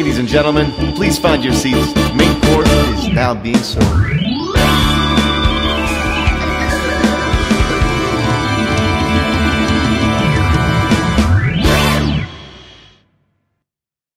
Ladies and gentlemen, please find your seats. Main course is now being served.